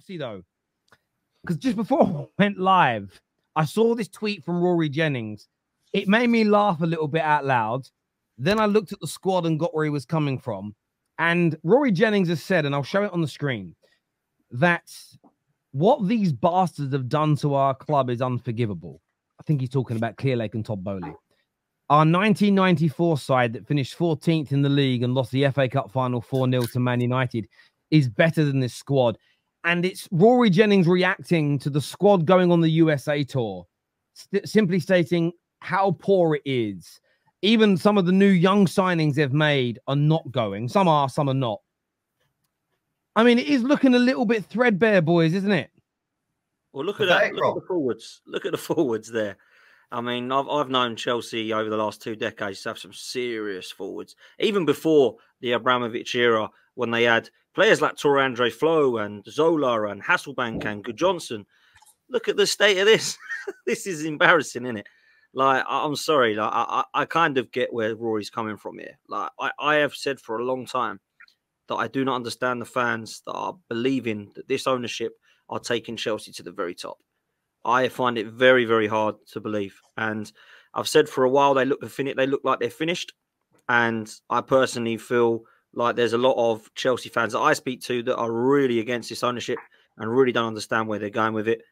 Chelsea though, because just before I went live, I saw this tweet from Rory Jennings. It made me laugh a little bit out loud. Then I looked at the squad and got where he was coming from. And Rory Jennings has said, and I'll show it on the screen, that what these bastards have done to our club is unforgivable. I think he's talking about Clearlake and Todd Boehly. Our 1994 side that finished 14th in the league and lost the FA Cup final 4 0 to Man United is better than this squad. And it's Rory Jennings reacting to the squad going on the USA tour, st- simply stating how poor it is. Even some of the new young signings they've made are not going. Some are, some are not. I mean, it is looking a little bit threadbare, boys, isn't it? Well, look at that. Look at the forwards. Look at the forwards there. I mean, I've, I've known Chelsea over the last two decades to have some serious forwards. Even before the Abramovich era, when they had players like Tore Andre Flo and Zola and Hasselbaink and Gudjohnsen. Look at the state of this. this is embarrassing, isn't it? Like, I'm sorry. Like, I, I kind of get where Rory's coming from here. Like, I, I have said for a long time that I do not understand the fans that are believing that this ownership are taking Chelsea to the very top. I find it very, very hard to believe. And I've said for a while they look they look like they're finished. And I personally feel like there's a lot of Chelsea fans that I speak to that are really against this ownership and really don't understand where they're going with it.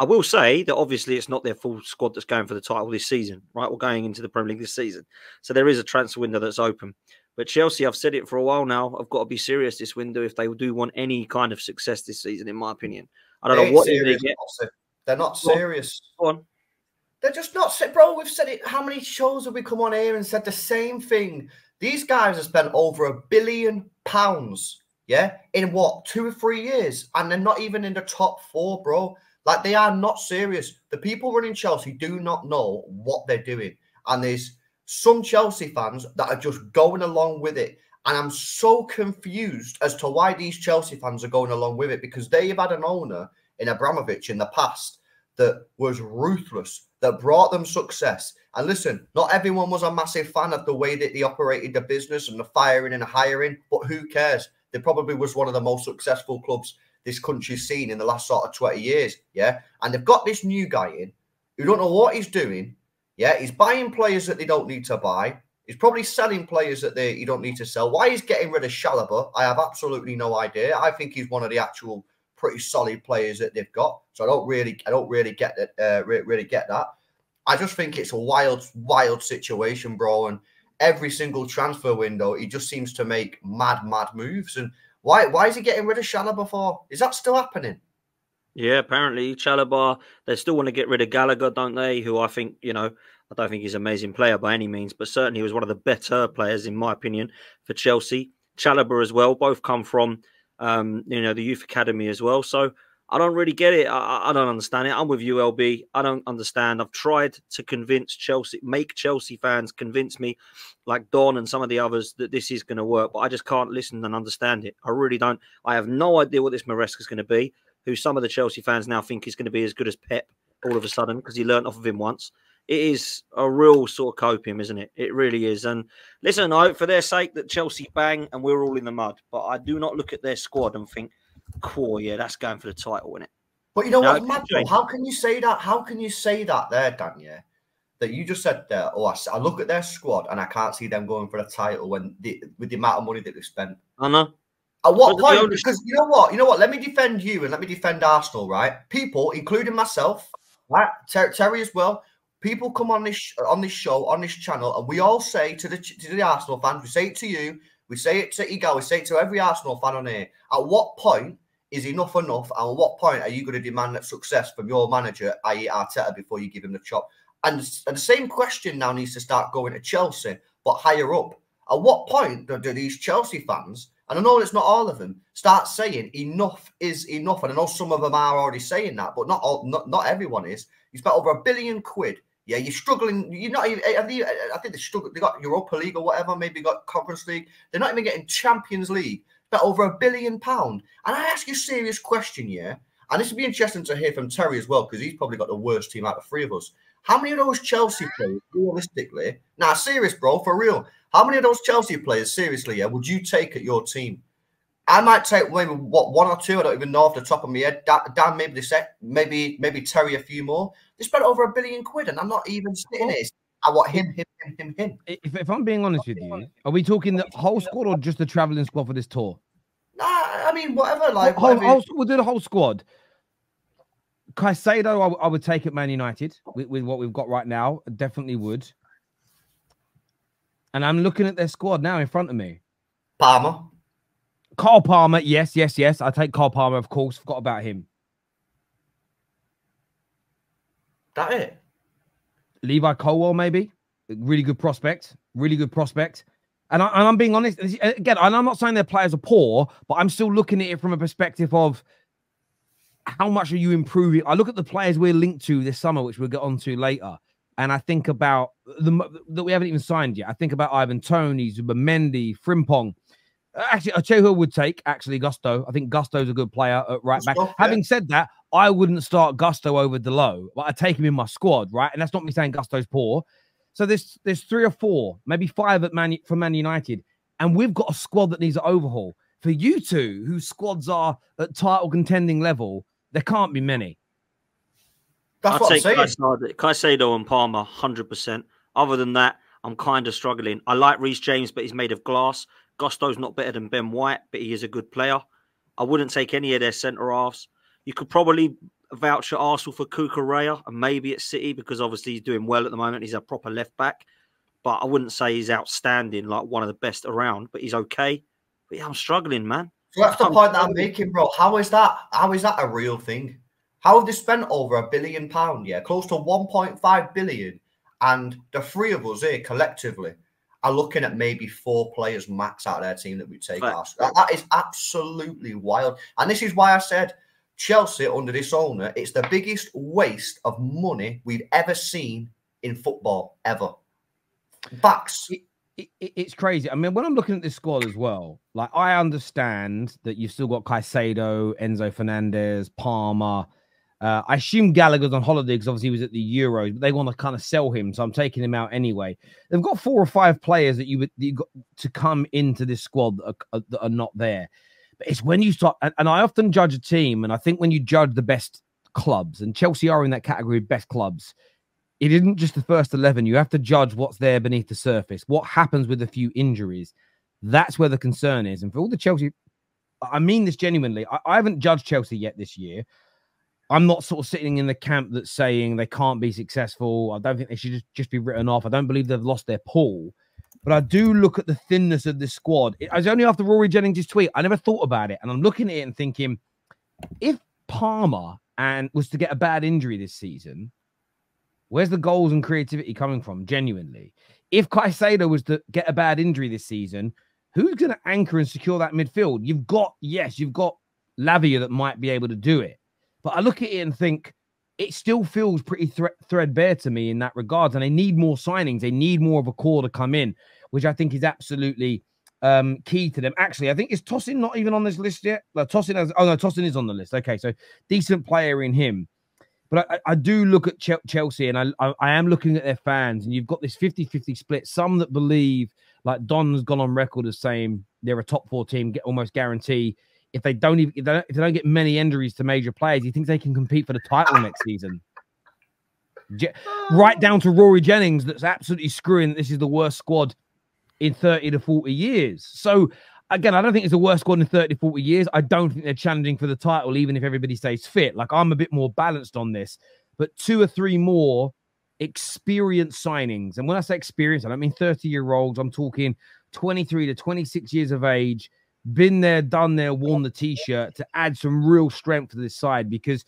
I will say that obviously it's not their full squad that's going for the title this season, right? We're going into the Premier League this season. So there is a transfer window that's open. But Chelsea, I've said it for a while now, I've got to be serious this window if they do want any kind of success this season, in my opinion. I don't they know what serious, they get. They're not serious. Go on. They're just not, bro. We've said it. How many shows have we come on here and said the same thing? These guys have spent over a billion pounds, yeah, in what two or three years, and they're not even in the top four, bro. Like they are not serious. The people running Chelsea do not know what they're doing, and there's some Chelsea fans that are just going along with it. And I'm so confused as to why these Chelsea fans are going along with it because they've had an owner in Abramovich in the past that was ruthless, that brought them success. And listen, not everyone was a massive fan of the way that they operated the business and the firing and the hiring, but who cares? They probably was one of the most successful clubs this country's seen in the last sort of 20 years. Yeah. And they've got this new guy in who don't know what he's doing. Yeah. He's buying players that they don't need to buy. He's probably selling players that they you don't need to sell. Why he's getting rid of Chalobah, I have absolutely no idea. I think he's one of the actual pretty solid players that they've got. So I don't really, I don't really get that. Uh, really get that. I just think it's a wild, wild situation, bro. And every single transfer window, he just seems to make mad, mad moves. And why, why is he getting rid of Chalobah for? Is that still happening? Yeah, apparently Chalobah. They still want to get rid of Gallagher, don't they? Who I think, you know, I don't think he's an amazing player by any means, but certainly he was one of the better players, in my opinion, for Chelsea. Chalobah as well. Both come from um, you know, the youth academy as well. So I don't really get it. I, I, don't understand it. I'm with you, LB. I don't understand. I've tried to convince Chelsea, make Chelsea fans convince me, like Don and some of the others, that this is going to work, but I just can't listen and understand it. I really don't. I have no idea what this Maresca is going to be, who some of the Chelsea fans now think is going to be as good as Pep all of a sudden because he learned off of him once it is a real sort of copium, isn't it? It really is. And listen, I hope for their sake that Chelsea bang and we're all in the mud. But I do not look at their squad and think, cool, yeah, that's going for the title, isn't it? But you know now, what, mad, How can you say that? How can you say that there, Dan? Yeah, that you just said there. Oh, I, I, look at their squad and I can't see them going for the title when the, with the amount of money that they've spent. I know. At what but point? Because you know what, you know what. Let me defend you and let me defend Arsenal, right? People, including myself, right, Ter- Terry as well people come on this on this show on this channel, and we all say to the to the Arsenal fans, we say it to you, we say it to Ego, we say it to every Arsenal fan on here. At what point is enough enough, and at what point are you going to demand that success from your manager, i.e. Arteta, before you give him the chop? And, and the same question now needs to start going to Chelsea, but higher up. At what point do, do these Chelsea fans, and I know it's not all of them, start saying enough is enough? And I know some of them are already saying that, but not all, not, not everyone is. You spent over a billion quid yeah, you're struggling. You're not even. Eh, eh, eh, I think they struggle. They got Europa League or whatever. Maybe got Conference League. They're not even getting Champions League. But over a billion pound. And I ask you a serious question, yeah. And this would be interesting to hear from Terry as well because he's probably got the worst team out of three of us. How many of those Chelsea players, realistically, now serious, bro, for real? How many of those Chelsea players, seriously, yeah, would you take at your team? I might take maybe what one or two. I don't even know off the top of my head. Dan, maybe the set, maybe maybe Terry a few more. They spent over a billion quid, and I'm not even sitting here. I want him, him, him, him, him. If, if I'm being honest with you, are we talking the whole squad or just the traveling squad for this tour? Nah, I mean whatever. Like whole, whatever. whole, we'll do the whole squad. Caicedo, I, I would take at Man United with, with what we've got right now. Definitely would. And I'm looking at their squad now in front of me. Palmer. Cole Palmer, yes, yes, yes. I take Cole Palmer, of course. Forgot about him. That it. Levi Colwill, maybe. Really good prospect. Really good prospect. And, I, am being honest uh, again. And I'm not saying their players are poor, but I'm still looking at it from a perspective of how much are you improving. I look at the players we're linked to this summer, which we'll get on to later, and I think about the that we haven't even signed yet. I think about Ivan Toney, Zubimendi, Frimpong. Uh, actually, I'll tell you who I would take. Actually, Gusto. I think Gusto's a good player at right back. Yeah. Having said that, I wouldn't start Gusto over Dalot, but I take him in my squad, right? And that's not me saying Gusto's poor. So there's there's three or four, maybe five at Man for Man United, and we've got a squad that needs an overhaul. For you two, whose squads are at title contending level, there can't be many. That's I'll take Caicedo, Caicedo and Palmer, hundred percent. Other than that, I'm kind of struggling. I like Reece James, but he's made of glass. Gusto's not better than Ben White, but he is a good player. I wouldn't take any of their centre halves. You could probably vouch at Arsenal for Cucurella and maybe at City because obviously he's doing well at the moment. He's a proper left back, but I wouldn't say he's outstanding, like one of the best around. But he's okay. But yeah, I'm struggling, man. So that's the I'm point that I'm making, bro. How is that? How is that a real thing? How have they spent over a billion pound? Yeah, close to 1.5 billion, and the three of us here collectively are looking at maybe four players max out of their team that we take right. That, that is absolutely wild. And this is why I said Chelsea under this owner, it's the biggest waste of money we've ever seen in football ever. Backs. It, it, it's crazy. I mean, when I'm looking at this squad as well, like I understand that you've still got Caicedo, Enzo Fernandez, Palmer. Uh, I assume Gallagher's on holiday because obviously he was at the Euros, but they want to kind of sell him, so I'm taking him out anyway. They've got four or five players that you would you got to come into this squad that are, that are not there. But it's when you start, and, and I often judge a team, and I think when you judge the best clubs, and Chelsea are in that category of best clubs, it isn't just the first 11. You have to judge what's there beneath the surface, what happens with a few injuries. That's where the concern is. And for all the Chelsea, I mean this genuinely. I, I haven't judged Chelsea yet this year. I'm not sort of sitting in the camp that's saying they can't be successful. I don't think they should just, just be written off. I don't believe they've lost their pull. But I do look at the thinness of this squad. It, I was only after Rory Jennings' tweet. I never thought about it. And I'm looking at it and thinking, if Palmer and was to get a bad injury this season, where's the goals and creativity coming from? Genuinely. If Caicedo was to get a bad injury this season, who's going to anchor and secure that midfield? You've got, yes, you've got Lavia that might be able to do it. But I look at it and think it still feels pretty thre- threadbare to me in that regard. And they need more signings. They need more of a core to come in, which I think is absolutely um, key to them. Actually, I think is Tosin not even on this list yet? Like Tosin has, oh no, Tosin is on the list. Okay, so decent player in him. But I, I do look at Chelsea and I, I, I am looking at their fans, and you've got this 50 50 split. Some that believe, like Don's gone on record as saying they're a top four team, get almost guarantee if they don't even if they don't, if they don't get many injuries to major players, he thinks they can compete for the title next season. Je- right down to Rory Jennings, that's absolutely screwing. This is the worst squad in 30 to 40 years. So again, I don't think it's the worst squad in 30 40 years. I don't think they're challenging for the title, even if everybody stays fit. Like I'm a bit more balanced on this, but two or three more experienced signings. And when I say experience, I don't mean 30 year olds. I'm talking 23 to 26 years of age been there, done there, worn the t-shirt to add some real strength to this side because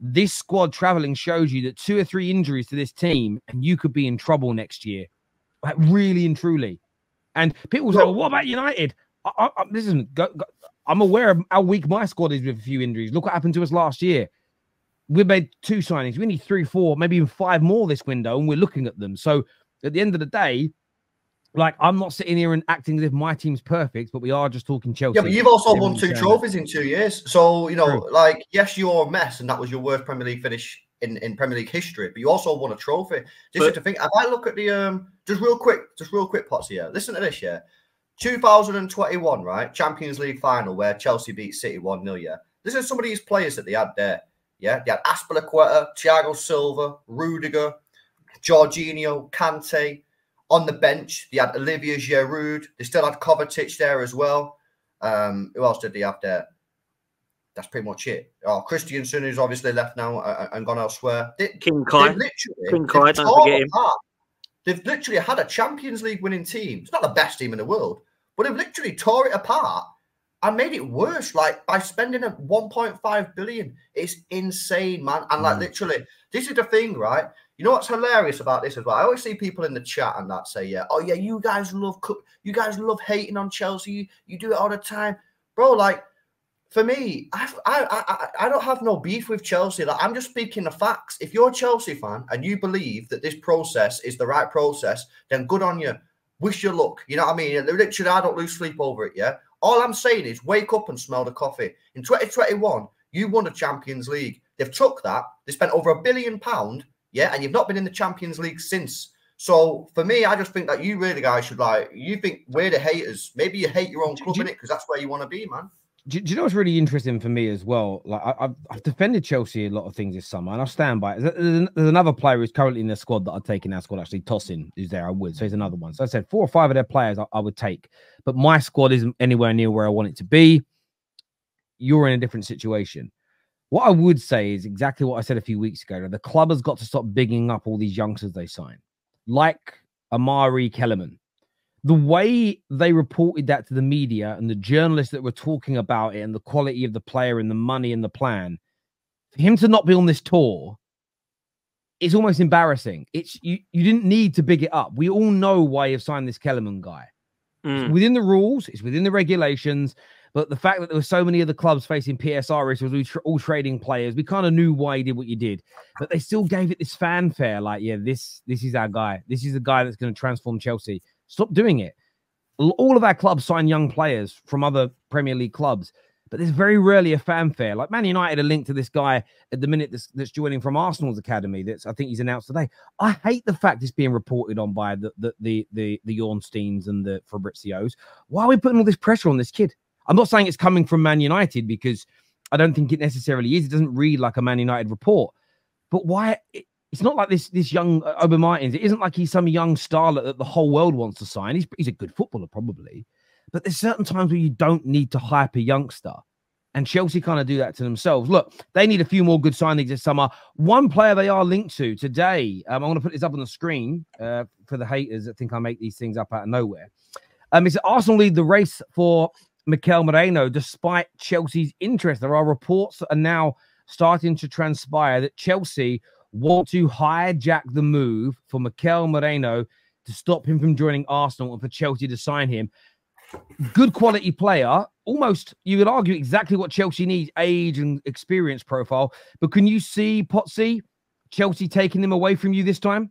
this squad traveling shows you that two or three injuries to this team and you could be in trouble next year, like really and truly. And people say, "Well, what about United?" I, I, listen, go, go, I'm aware of how weak my squad is with a few injuries. Look what happened to us last year. We made two signings. We need three, four, maybe even five more this window, and we're looking at them. So at the end of the day, like I'm not sitting here and acting as if my team's perfect, but we are just talking Chelsea. Yeah, but you've also won two trophies in two years. So you know, True. like yes, you're a mess, and that was your worst Premier League finish in, in Premier League history. But you also won a trophy. Just but, to think, if I look at the um, just real quick, just real quick, pots here. Listen to this, yeah. 2021, right? Champions League final where Chelsea beat City 1 0. Yeah. This is some of these players that they had there. Yeah. They had Azpilicueta, Thiago Silva, Rudiger, Jorginho, Kante. On the bench, they had Olivier Giroud. They still had Kovacic there as well. Um, who else did they have there? That's pretty much it. Oh, Christensen, who's obviously left now and gone elsewhere. They, King Kai. King Kai, don't forget him. Apart. They've literally had a Champions League winning team. It's not the best team in the world, but they've literally tore it apart and made it worse. Like by spending a 1.5 billion, it's insane, man. And like mm. literally, this is the thing, right? You know what's hilarious about this as well? I always see people in the chat and that say, "Yeah, oh yeah, you guys love you guys love hating on Chelsea. You, you do it all the time, bro." Like for me, I, I I I don't have no beef with Chelsea. Like I'm just speaking the facts. If you're a Chelsea fan and you believe that this process is the right process, then good on you. Wish you luck. You know what I mean? Literally, I don't lose sleep over it. Yeah. All I'm saying is wake up and smell the coffee. In 2021, you won the Champions League. They've took that. They spent over a billion pound. Yeah, and you've not been in the Champions League since. So for me, I just think that you really guys should like. You think we're the haters. Maybe you hate your own club in it because that's where you want to be, man do, do, you know what's really interesting for me as well? Like I, have I've defended Chelsea a lot of things this summer, and I stand by it. There's, there's another player who's currently in the squad that I'd take in that squad. Actually, Tosin is there. I would. So he's another one. So I said four or five of their players I, I would take, but my squad isn't anywhere near where I want it to be. You're in a different situation. What I would say is exactly what I said a few weeks ago. The club has got to stop bigging up all these youngsters they sign, like Omari Kellyman the way they reported that to the media and the journalists that were talking about it and the quality of the player and the money and the plan, for him to not be on this tour is almost embarrassing. It's you you didn't need to big it up. We all know why you've signed this Kellerman guy. Mm. within the rules, it's within the regulations. But the fact that there were so many of the clubs facing PSR issues, we all trading players, we kind of knew why he did what you did. But they still gave it this fanfare, like, yeah, this this is our guy. This is the guy that's going to transform Chelsea. Stop doing it. All of our clubs sign young players from other Premier League clubs, but there's very rarely a fanfare. Like Man United are linked to this guy at the minute that's, that's joining from Arsenal's academy. That's I think he's announced today. I hate the fact it's being reported on by the the the the, the Ornsteins and the Fabrizios. Why are we putting all this pressure on this kid? I'm not saying it's coming from Man United because I don't think it necessarily is. It doesn't read like a Man United report. But why? it's not like this this young uh, Obi Martins. It isn't like he's some young starlet that the whole world wants to sign. He's he's a good footballer probably, but there's certain times where you don't need to hype a youngster. And Chelsea kind of do that to themselves. Look, they need a few more good signings this summer. One player they are linked to today. Um, I want to put this up on the screen uh, for the haters that think I make these things up out of nowhere. Um, is Arsenal lead the race for Mikel Merino, despite Chelsea's interest? There are reports that are now starting to transpire that Chelsea want to hijack the move for Mikel Merino to stop him from joining Arsenal and for Chelsea to sign him. Good quality player, almost you could argue exactly what Chelsea needs age and experience profile. But can you see Potsy, Chelsea taking him away from you this time?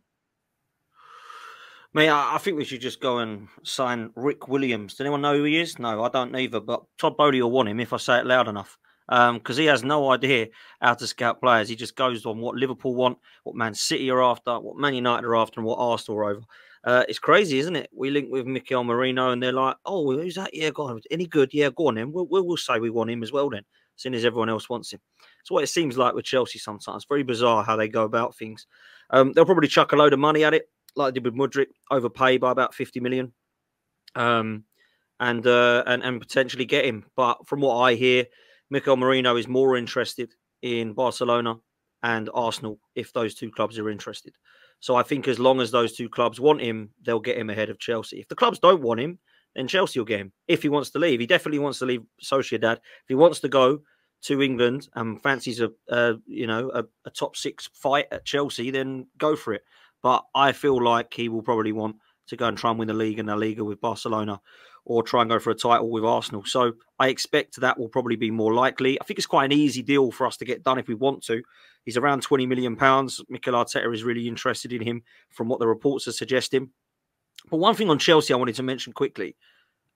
Mate, I think we should just go and sign Rick Williams. Does anyone know who he is? No, I don't either. But Todd Boehly will want him if I say it loud enough because um, he has no idea how to scout players. He just goes on what Liverpool want, what Man City are after, what Man United are after, and what Arsenal are over. Uh, it's crazy, isn't it? We link with Mikel Merino, and they're like, "Oh, who's that? Yeah, go on. Any good? Yeah, go on. Then we'll, we'll, we'll say we want him as well. Then, seeing as everyone else wants him, it's what it seems like with Chelsea sometimes. Very bizarre how they go about things. Um, they'll probably chuck a load of money at it, like I did with Mudryk, overpay by about fifty million, um, and uh, and and potentially get him. But from what I hear, Mikel Merino is more interested in Barcelona and Arsenal if those two clubs are interested. So I think as long as those two clubs want him, they'll get him ahead of Chelsea. If the clubs don't want him, then Chelsea will get him. If he wants to leave, he definitely wants to leave Sociedad. If he wants to go to England and fancies a, a you know a, a top six fight at Chelsea, then go for it. But I feel like he will probably want to go and try and win the league and the Liga with Barcelona or try and go for a title with Arsenal. So I expect that will probably be more likely. I think it's quite an easy deal for us to get done if we want to. He's around 20 million pounds. Mikel Arteta is really interested in him from what the reports are suggesting. But one thing on Chelsea I wanted to mention quickly.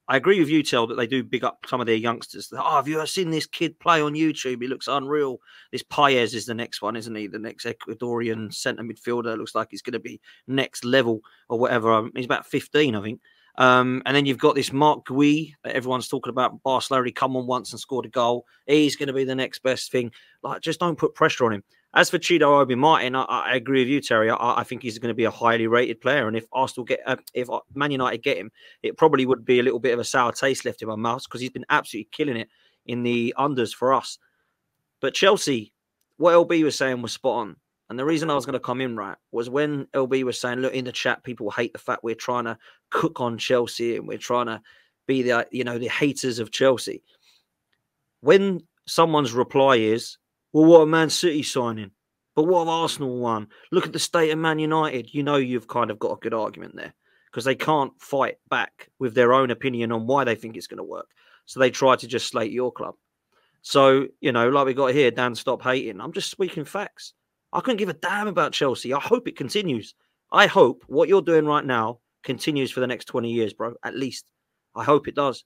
I agree with you, Tel, that they do big up some of their youngsters. Oh, have you ever seen this kid play on YouTube? He looks unreal. This Paez is the next one, isn't he? The next Ecuadorian centre midfielder. Looks like he's going to be next level or whatever. Um, he's about 15, I think. Um, and then you've got this Marc Guiu that everyone's talking about. Barcelona come on once and scored a goal. He's going to be the next best thing. Like, just don't put pressure on him. As for Chido Obi Martin, I, I, agree with you, Terry. I, I, think he's going to be a highly rated player, and if Arsenal get, uh, if Man United get him, it probably would be a little bit of a sour taste left in my mouth because he's been absolutely killing it in the unders for us. But Chelsea, what LB was saying was spot on. And the reason I was going to come in right was when LB was saying, look, in the chat, people hate the fact we're trying to cook on Chelsea and we're trying to be the, you know, the haters of Chelsea. When someone's reply is, well, what a Man City signing? But what have Arsenal won? Look at the state of Man United. You know you've kind of got a good argument there because they can't fight back with their own opinion on why they think it's going to work. So they try to just slate your club. So, you know, like we got here, Dan, stop hating. I'm just speaking facts. I couldn't give a damn about Chelsea. I hope it continues. I hope what you're doing right now continues for the next 20 years, bro, at least. I hope it does.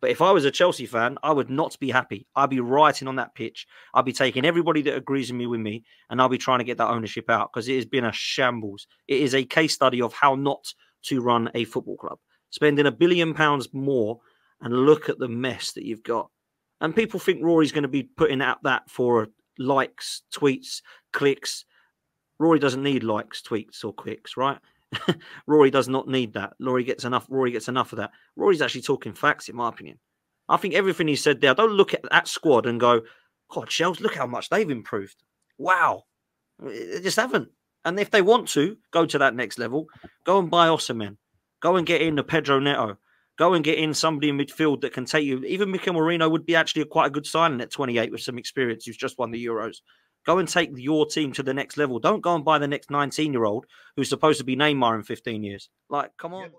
But if I was a Chelsea fan, I would not be happy. I'd be rioting on that pitch. I'd be taking everybody that agrees with me with me, and I'll be trying to get that ownership out because it has been a shambles. It is a case study of how not to run a football club. Spending a billion pounds more, and look at the mess that you've got. And people think Rory's going to be putting out that for likes, tweets, clicks. Rory doesn't need likes, tweets, or clicks, right? Rory does not need that. Rory gets enough. Rory gets enough of that. Rory's actually talking facts, in my opinion. I think everything he said there. Don't look at that squad and go, "God, Shells, look how much they've improved." Wow, they just haven't. And if they want to go to that next level, go and buy Osimhen. Go and get in the Pedro Neto. Go and get in somebody in midfield that can take you. Even Mikel Merino would be actually a quite a good signing at 28 with some experience who's just won the Euros. Go and take your team to the next level. Don't go and buy the next 19 year old who's supposed to be Neymar in 15 years. Like, come on.